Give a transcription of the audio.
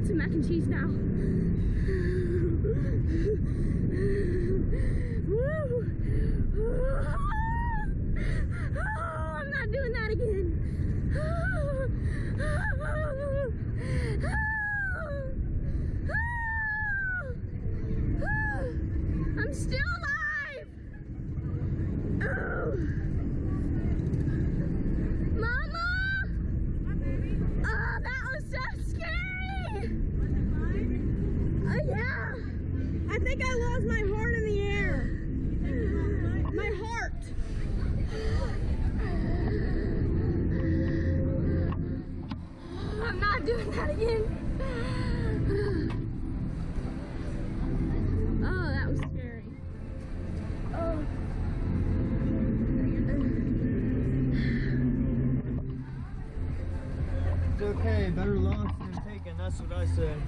want some mac and cheese now. I think I lost my heart in the air. My heart. I'm not doing that again. Oh, that was scary. Oh. It's okay, better lost than taken, that's what I said.